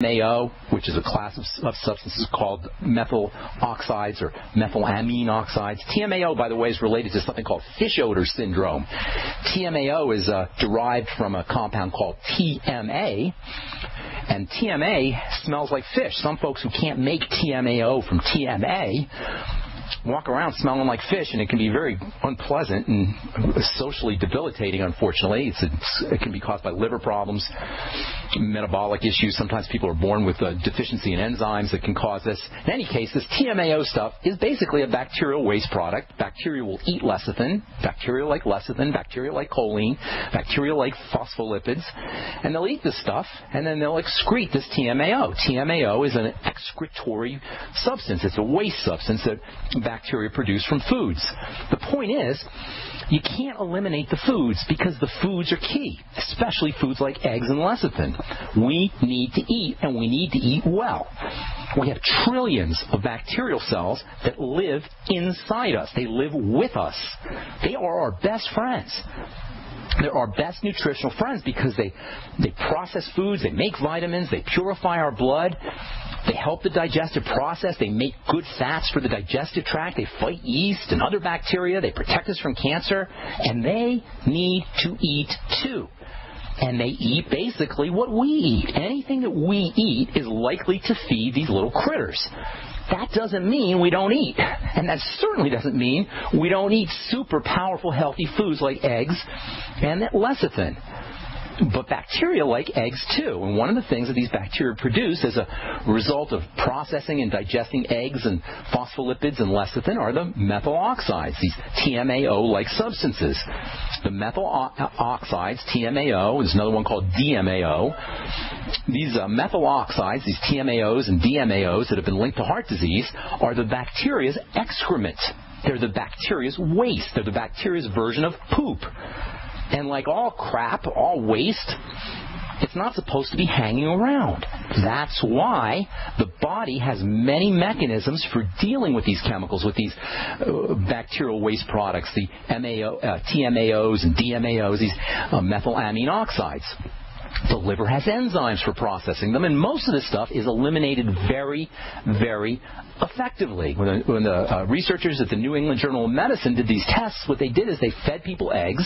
TMAO, which is a class of, substances called methyl oxides or methylamine oxides. TMAO, by the way, is related to something called fish odor syndrome. TMAO is uh, derived from a compound called TMA, and TMA smells like fish. Some folks who can't make TMAO from TMA walk around smelling like fish, and it can be very unpleasant and socially debilitating. Unfortunately, it's, it's, it can be caused by liver problems, metabolic issues. Sometimes people are born with a deficiency in enzymes that can cause this. In any case, this TMAO stuff is basically a bacterial waste product. Bacteria will eat lecithin, bacteria like lecithin, bacteria like choline, bacteria like phospholipids, and they'll eat this stuff, and then they'll excrete this TMAO. TMAO is an excretory substance. It's a waste substance that bacteria produce from foods. The point is, you can't eliminate the foods because the foods are key, especially foods like eggs and lecithin. We need to eat, and we need to eat well. We have trillions of bacterial cells that live inside us. They live with us. They are our best friends they're our best nutritional friends because they, they process foods, they make vitamins, they purify our blood, they help the digestive process, they make good fats for the digestive tract, they fight yeast and other bacteria, they protect us from cancer, and they need to eat too. And they eat basically what we eat. Anything that we eat is likely to feed these little critters that doesn't mean we don't eat. And that certainly doesn't mean we don't eat super powerful, healthy foods like eggs and lecithin. But bacteria like eggs too. And one of the things that these bacteria produce as a result of processing and digesting eggs and phospholipids and lecithin are the methyl oxides, these TMAO like substances. The methyl oxides, TMAO, there's another one called DMAO. These uh, methyl oxides, these TMAOs and DMAOs that have been linked to heart disease, are the bacteria's excrement. They're the bacteria's waste. They're the bacteria's version of poop. And like all crap, all waste, it's not supposed to be hanging around. That's why the body has many mechanisms for dealing with these chemicals, with these uh, bacterial waste products, the MAO, uh, TMAOs and DMAOs, these uh, methylamine oxides. The liver has enzymes for processing them, and most of this stuff is eliminated very, very effectively. When the, when the uh, researchers at the New England Journal of Medicine did these tests, what they did is they fed people eggs,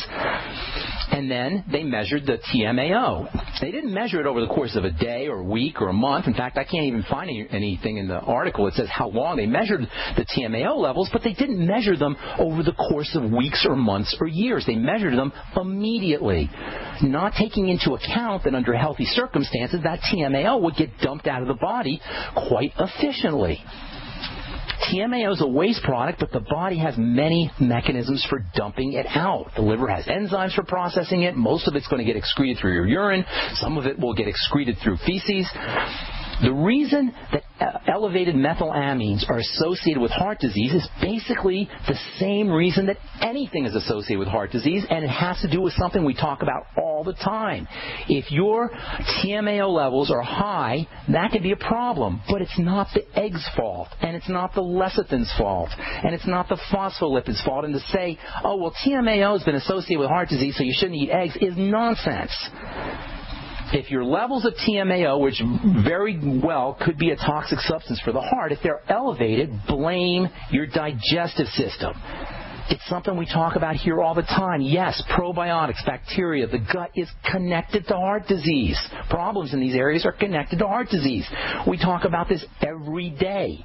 and then they measured the TMAO. They didn't measure it over the course of a day or a week or a month. In fact, I can't even find any, anything in the article that says how long they measured the TMAO levels, but they didn't measure them over the course of weeks or months or years. They measured them immediately, not taking into account that under healthy circumstances, that TMAO would get dumped out of the body quite efficiently. TMAO is a waste product, but the body has many mechanisms for dumping it out. The liver has enzymes for processing it. Most of it's going to get excreted through your urine. Some of it will get excreted through feces. The reason that uh, elevated methylamines are associated with heart disease is basically the same reason that anything is associated with heart disease, and it has to do with something we talk about all the time. If your TMAO levels are high, that could be a problem, but it's not the egg's fault, and it's not the lecithin's fault, and it's not the phospholipids' fault. And to say, oh, well, TMAO has been associated with heart disease, so you shouldn't eat eggs, is nonsense if your levels of TMAO, which very well could be a toxic substance for the heart, if they're elevated, blame your digestive system. It's something we talk about here all the time. Yes, probiotics, bacteria, the gut is connected to heart disease. Problems in these areas are connected to heart disease. We talk about this every day.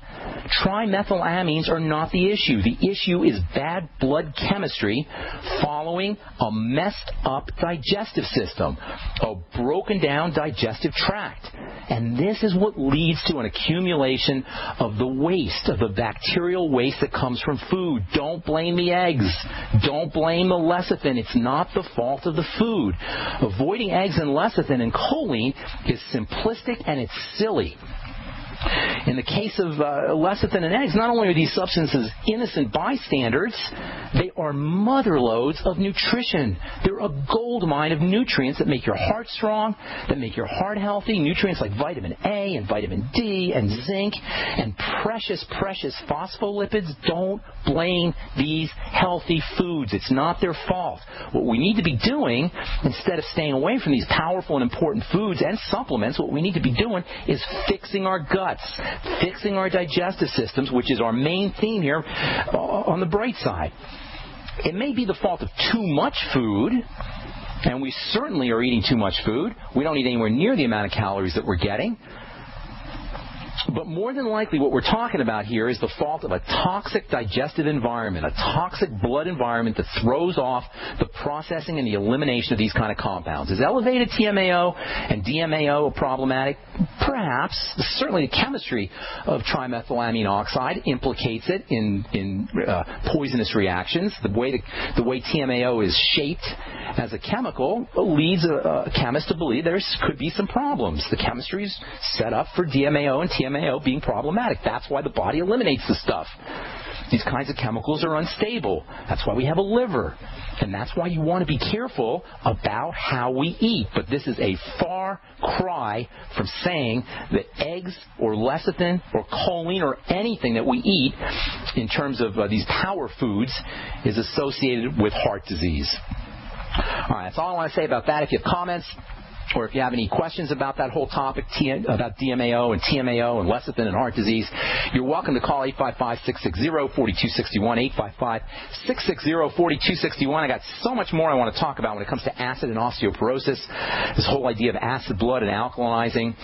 Trimethylamines are not the issue. The issue is bad blood chemistry following a messed up digestive system, a broken down digestive tract. And this is what leads to an accumulation of the waste, of the bacterial waste that comes from food. Don't blame the eggs. Don't blame the lecithin. It's not the fault of the food. Avoiding eggs and lecithin and choline is simplistic and it's silly. In the case of uh, lecithin and eggs, not only are these substances innocent bystanders, they are mother loads of nutrition. They're a gold mine of nutrients that make your heart strong, that make your heart healthy. Nutrients like vitamin A and vitamin D and zinc and precious, precious phospholipids. Don't blame these healthy foods. It's not their fault. What we need to be doing, instead of staying away from these powerful and important foods and supplements, what we need to be doing is fixing our guts, fixing our digestive systems, which is our main theme here uh, on the bright side. It may be the fault of too much food, and we certainly are eating too much food. We don't eat anywhere near the amount of calories that we're getting. But more than likely, what we're talking about here is the fault of a toxic digestive environment, a toxic blood environment that throws off the processing and the elimination of these kind of compounds. Is elevated TMAO and DMAO problematic? Perhaps. Certainly, the chemistry of trimethylamine oxide implicates it in in uh, poisonous reactions. The way the, the way TMAO is shaped as a chemical leads a, a chemist to believe there could be some problems. The chemistry is set up for DMAO and TMAO TMAO being problematic. That's why the body eliminates the stuff. These kinds of chemicals are unstable. That's why we have a liver. And that's why you want to be careful about how we eat. But this is a far cry from saying that eggs or lecithin or choline or anything that we eat in terms of uh, these power foods is associated with heart disease. All right, that's all I want to say about that. If you have comments, or if you have any questions about that whole topic, about DMAO and TMAO and lecithin and heart disease, you're welcome to call 855-660-4261, 855-660-4261. I got so much more I want to talk about when it comes to acid and osteoporosis, this whole idea of acid blood and alkalizing.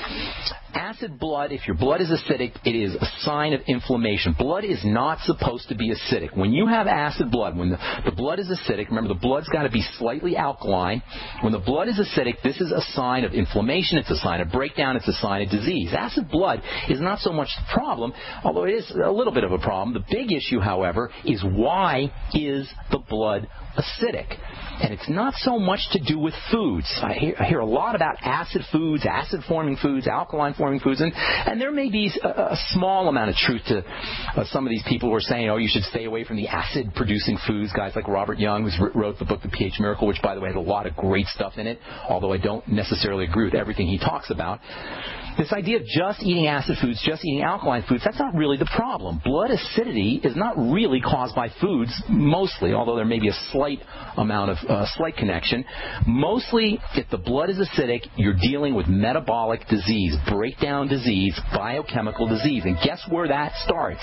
Acid blood, if your blood is acidic, it is a sign of inflammation. Blood is not supposed to be acidic. When you have acid blood, when the, the blood is acidic, remember the blood's got to be slightly alkaline. When the blood is acidic, this is a sign of inflammation, it's a sign of breakdown, it's a sign of disease. Acid blood is not so much the problem, although it is a little bit of a problem. The big issue, however, is why is the blood acidic? And it's not so much to do with foods. I hear, I hear a lot about acid foods, acid forming foods, alkaline forming foods, and, and there may be a, a small amount of truth to uh, some of these people who are saying, oh, you should stay away from the acid producing foods. Guys like Robert Young, who wrote the book The pH Miracle, which, by the way, has a lot of great stuff in it, although I don't necessarily agree with everything he talks about. This idea of just eating acid foods, just eating alkaline foods, that's not really the problem. Blood acidity is not really caused by foods, mostly, although there may be a slight amount of uh, slight connection. Mostly, if the blood is acidic, you're dealing with metabolic disease, breakdown disease, biochemical disease. And guess where that starts?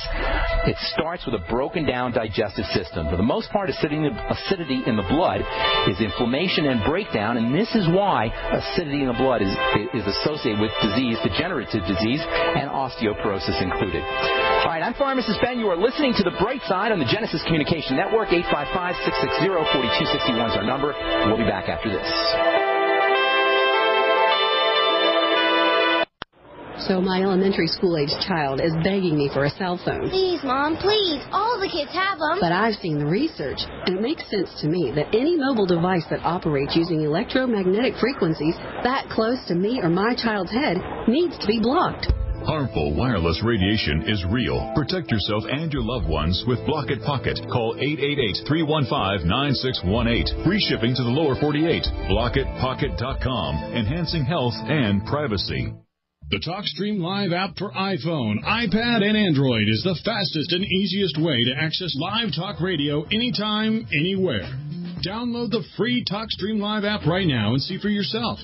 It starts with a broken down digestive system. For the most part, acidity, in the blood is inflammation and breakdown, and this is why acidity in the blood is, is associated with disease degenerative disease, and osteoporosis included. All right, I'm Pharmacist Ben. You are listening to The Bright Side on the Genesis Communication Network. 855-660-4261 is our number. We'll be back after this. So my elementary school age child is begging me for a cell phone. Please, Mom, please. All the kids have them. But I've seen the research, and it makes sense to me that any mobile device that operates using electromagnetic frequencies that close to me or my child's head needs to be blocked. Harmful wireless radiation is real. Protect yourself and your loved ones with Blockit Pocket. Call 888-315-9618. Free shipping to the lower 48. BlockitPocket.com. Enhancing health and privacy. The TalkStream Live app for iPhone, iPad, and Android is the fastest and easiest way to access live talk radio anytime, anywhere. Download the free TalkStream Live app right now and see for yourself.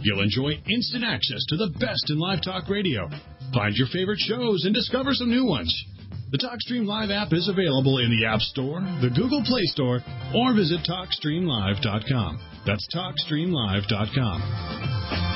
You'll enjoy instant access to the best in live talk radio. Find your favorite shows and discover some new ones. The TalkStream Live app is available in the App Store, the Google Play Store, or visit TalkStreamLive.com. That's TalkStreamLive.com.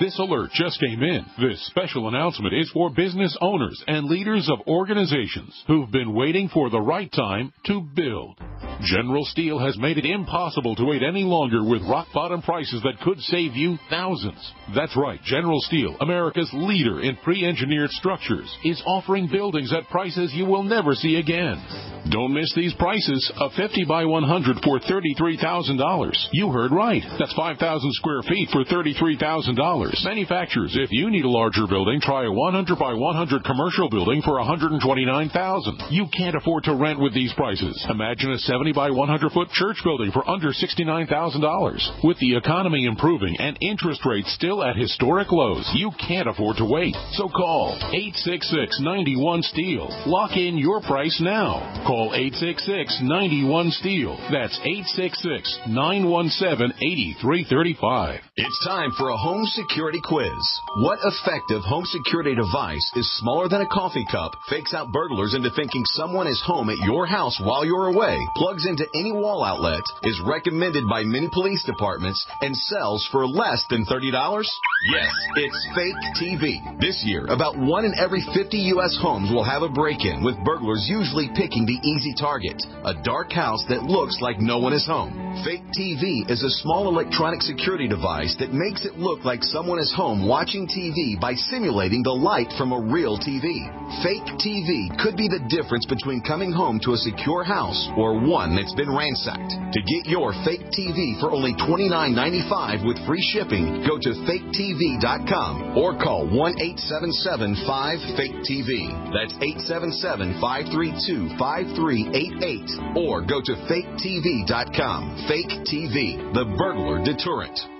This alert just came in. This special announcement is for business owners and leaders of organizations who've been waiting for the right time to build. General Steel has made it impossible to wait any longer with rock bottom prices that could save you thousands. That's right, General Steel, America's leader in pre-engineered structures, is offering buildings at prices you will never see again. Don't miss these prices. A 50 by 100 for $33,000. You heard right. That's 5,000 square feet for $33,000. Manufacturers, if you need a larger building, try a 100 by 100 commercial building for 129,000. You can't afford to rent with these prices. Imagine a 70 by 100 foot church building for under $69,000. With the economy improving and interest rates still at historic lows, you can't afford to wait. So call 866-91 Steel. Lock in your price now. Call 866-91 Steel. That's 866-917-8335. It's time for a home security quiz. What effective home security device is smaller than a coffee cup, fakes out burglars into thinking someone is home at your house while you're away, plugs into any wall outlet, is recommended by many police departments, and sells for less than $30? Yes, it's Fake TV. This year, about one in every 50 U.S. homes will have a break-in, with burglars usually picking the easy target, a dark house that looks like no one is home. Fake TV is a small electronic security device that makes it look like someone is home watching TV by simulating the light from a real TV. Fake TV could be the difference between coming home to a secure house or one that's been ransacked. To get your fake TV for only $29.95 with free shipping, go to faketv.com or call 1 877 5 TV. That's 877 532 5388 or go to faketv.com. Fake TV, the burglar deterrent.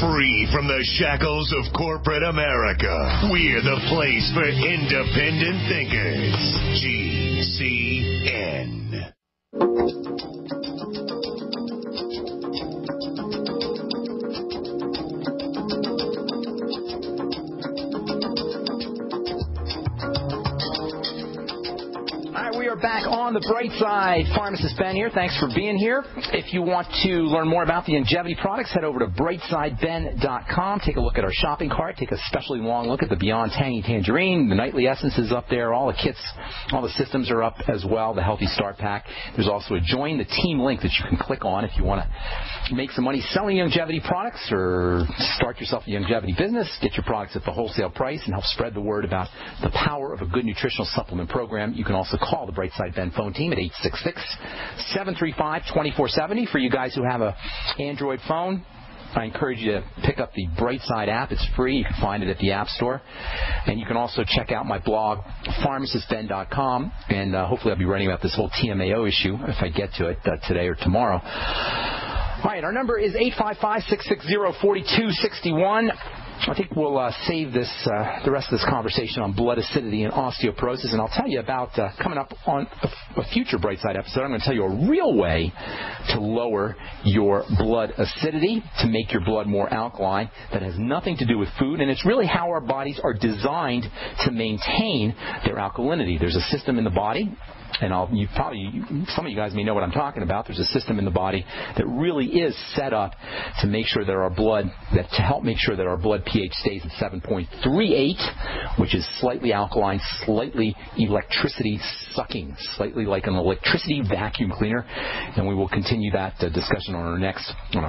Free from the shackles of corporate America, we're the place for independent thinkers. The bright side. Pharmacist Ben here. Thanks for being here. If you want to learn more about the Youngevity products, head over to brightsideben.com. Take a look at our shopping cart. Take a specially long look at the Beyond Tangy Tangerine. The nightly essence is up there. All the kits, all the systems are up as well. The Healthy Start Pack. There's also a Join the Team link that you can click on if you want to make some money selling Youngevity products or start yourself a Youngevity business. Get your products at the wholesale price and help spread the word about the power of a good nutritional supplement program. You can also call the Brightside Ben phone team at 866-735-2470 for you guys who have a Android phone. I encourage you to pick up the Brightside app. It's free. You can find it at the App Store. And you can also check out my blog, pharmacistben.com. And uh, hopefully I'll be writing about this whole TMAO issue if I get to it uh, today or tomorrow. All right, our number is 855-660-4261. I think we'll uh, save this uh, the rest of this conversation on blood acidity and osteoporosis, and I'll tell you about uh, coming up on a, a future Brightside episode. I'm going to tell you a real way to lower your blood acidity to make your blood more alkaline. That has nothing to do with food, and it's really how our bodies are designed to maintain their alkalinity. There's a system in the body and I'll, you probably some of you guys may know what I'm talking about. There's a system in the body that really is set up to make sure that our blood that to help make sure that our blood pH stays at 7.38, which is slightly alkaline, slightly electricity sucking, slightly like an electricity vacuum cleaner. And we will continue that uh, discussion on our next on